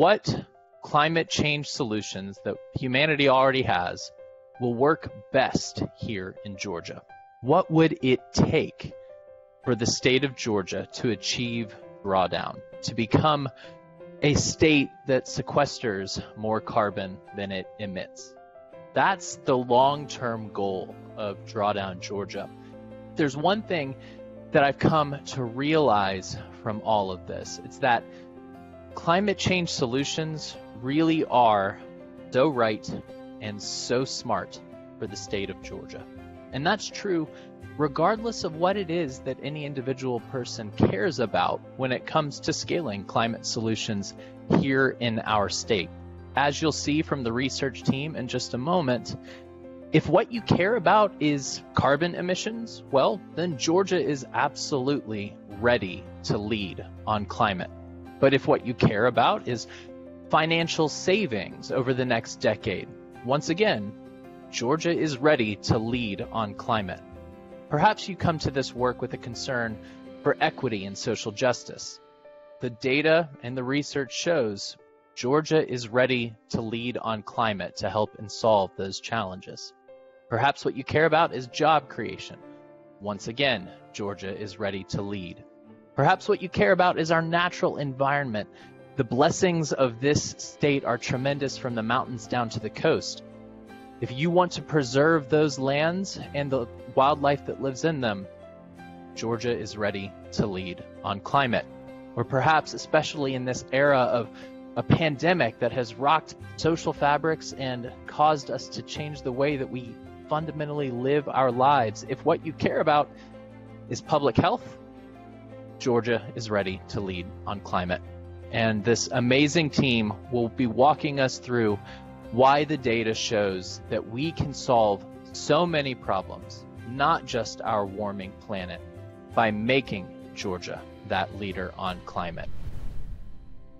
what climate change solutions that humanity already has will work best here in Georgia? What would it take for the state of Georgia to achieve drawdown, to become a state that sequesters more carbon than it emits? That's the long term goal of Drawdown Georgia. There's one thing that I've come to realize from all of this it's that climate change solutions really are so right and so smart for the state of Georgia. And that's true regardless of what it is that any individual person cares about when it comes to scaling climate solutions here in our state. As you'll see from the research team in just a moment, if what you care about is carbon emissions, well, then Georgia is absolutely ready to lead on climate. But if what you care about is financial savings over the next decade, once again, Georgia is ready to lead on climate. Perhaps you come to this work with a concern for equity and social justice. The data and the research shows Georgia is ready to lead on climate to help and solve those challenges. Perhaps what you care about is job creation. Once again, Georgia is ready to lead. Perhaps what you care about is our natural environment. The blessings of this state are tremendous from the mountains down to the coast. If you want to preserve those lands and the wildlife that lives in them, Georgia is ready to lead on climate. Or perhaps, especially in this era of a pandemic that has rocked social fabrics and caused us to change the way that we fundamentally live our lives. If what you care about is public health, Georgia is ready to lead on climate. And this amazing team will be walking us through why the data shows that we can solve so many problems, not just our warming planet, by making Georgia that leader on climate.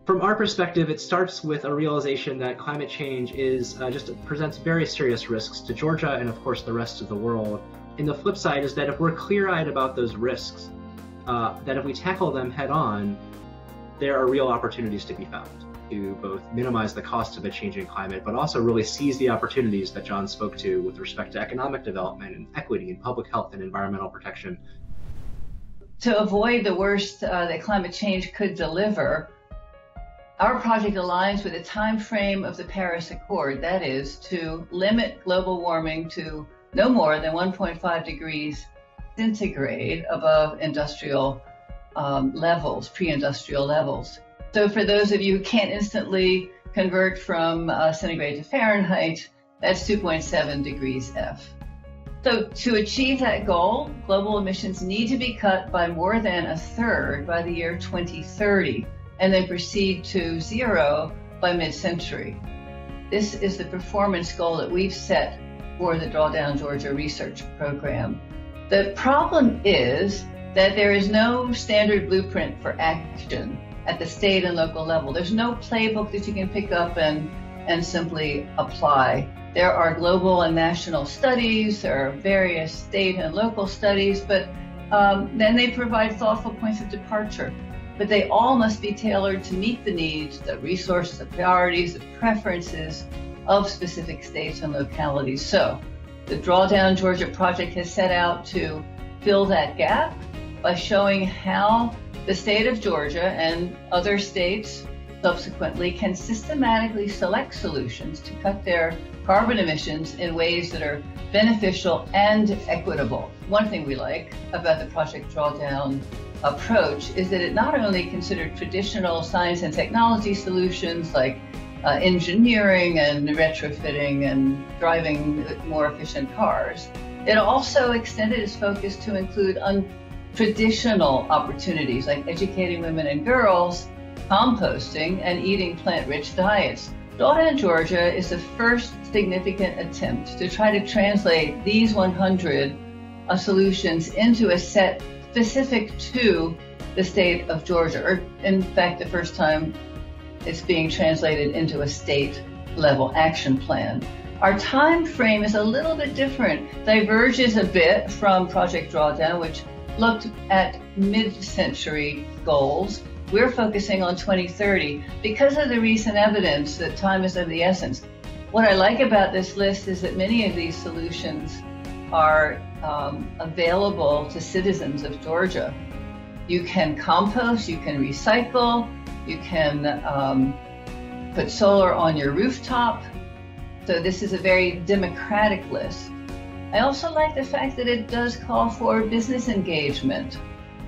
From our perspective, it starts with a realization that climate change is uh, just presents very serious risks to Georgia and, of course, the rest of the world. And the flip side is that if we're clear-eyed about those risks, uh, that if we tackle them head-on, there are real opportunities to be found to both minimize the costs of a changing climate, but also really seize the opportunities that John spoke to with respect to economic development and equity and public health and environmental protection. To avoid the worst uh, that climate change could deliver, our project aligns with the time frame of the Paris Accord, that is, to limit global warming to no more than 1.5 degrees centigrade above industrial um, levels, pre-industrial levels. So for those of you who can't instantly convert from uh, centigrade to Fahrenheit, that's 2.7 degrees F. So to achieve that goal, global emissions need to be cut by more than a third by the year 2030 and then proceed to zero by mid-century. This is the performance goal that we've set for the Drawdown Georgia Research Program. The problem is that there is no standard blueprint for action at the state and local level. There's no playbook that you can pick up and, and simply apply. There are global and national studies, there are various state and local studies, but um, then they provide thoughtful points of departure but they all must be tailored to meet the needs, the resources, the priorities, the preferences of specific states and localities. So the Drawdown Georgia project has set out to fill that gap by showing how the state of Georgia and other states subsequently can systematically select solutions to cut their carbon emissions in ways that are beneficial and equitable. One thing we like about the Project Drawdown approach is that it not only considered traditional science and technology solutions like uh, engineering and retrofitting and driving more efficient cars, it also extended its focus to include untraditional opportunities like educating women and girls, composting, and eating plant-rich diets. Drawdown Georgia is the first significant attempt to try to translate these 100 uh, solutions into a set specific to the state of Georgia, or in fact, the first time it's being translated into a state level action plan. Our time frame is a little bit different, diverges a bit from Project Drawdown, which looked at mid century goals. We're focusing on 2030 because of the recent evidence that time is of the essence. What I like about this list is that many of these solutions are um, available to citizens of Georgia. You can compost, you can recycle, you can um, put solar on your rooftop. So this is a very democratic list. I also like the fact that it does call for business engagement.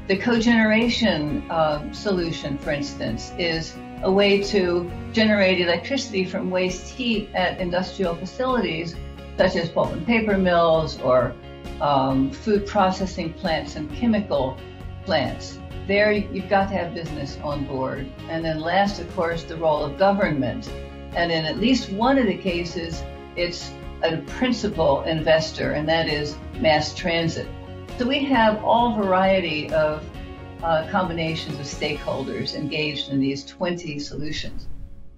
The cogeneration uh, solution, for instance, is a way to generate electricity from waste heat at industrial facilities such as pulp and paper mills or um, food processing plants and chemical plants. There, you've got to have business on board. And then, last, of course, the role of government. And in at least one of the cases, it's a principal investor, and that is mass transit. So we have all variety of uh, combinations of stakeholders engaged in these 20 solutions.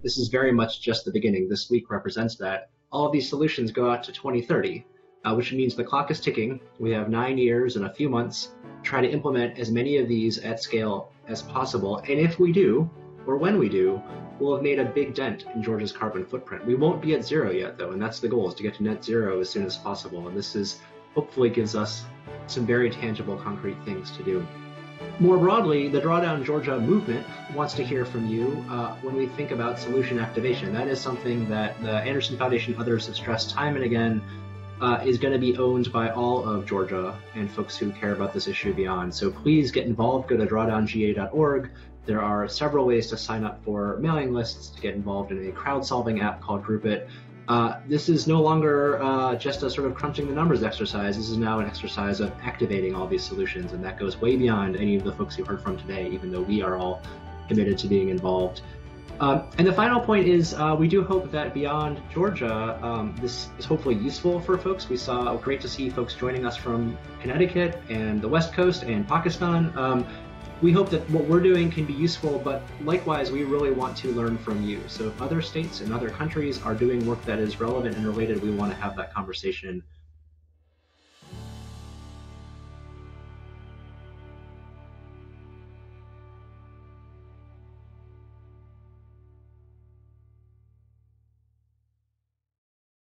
This is very much just the beginning. This week represents that. All of these solutions go out to 2030, uh, which means the clock is ticking. We have nine years and a few months try to implement as many of these at scale as possible. And if we do, or when we do, we'll have made a big dent in Georgia's carbon footprint. We won't be at zero yet, though, and that's the goal: is to get to net zero as soon as possible. And this is hopefully gives us some very tangible, concrete things to do. More broadly, the Drawdown Georgia movement wants to hear from you uh, when we think about solution activation. That is something that the Anderson Foundation and others have stressed time and again uh, is going to be owned by all of Georgia and folks who care about this issue beyond. So please get involved. Go to drawdownga.org. There are several ways to sign up for mailing lists to get involved in a crowd-solving app called GroupIt. Uh, this is no longer uh, just a sort of crunching the numbers exercise. This is now an exercise of activating all these solutions, and that goes way beyond any of the folks you heard from today, even though we are all committed to being involved. Um, and the final point is uh, we do hope that beyond Georgia, um, this is hopefully useful for folks. We saw great to see folks joining us from Connecticut and the West Coast and Pakistan. Um, we hope that what we're doing can be useful, but likewise, we really want to learn from you. So if other states and other countries are doing work that is relevant and related, we want to have that conversation